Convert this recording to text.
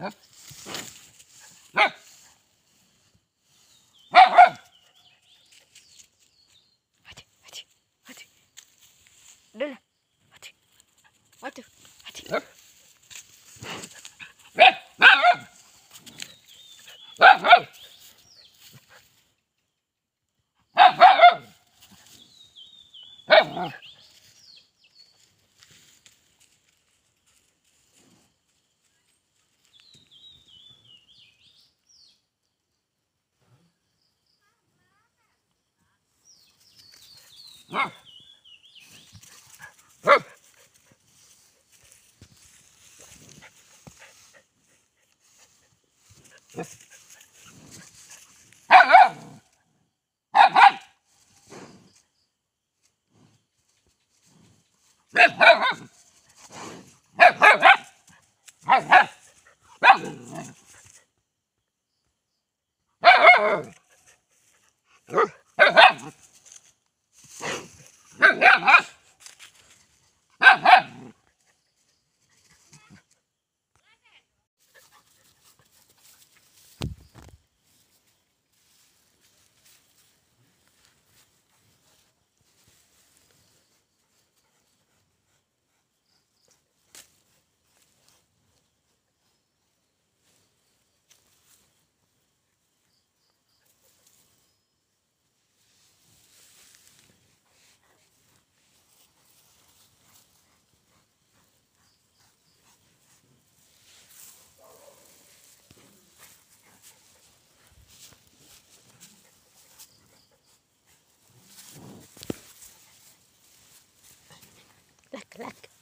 Hadi, Hadi, hadi. Yeah. Lak.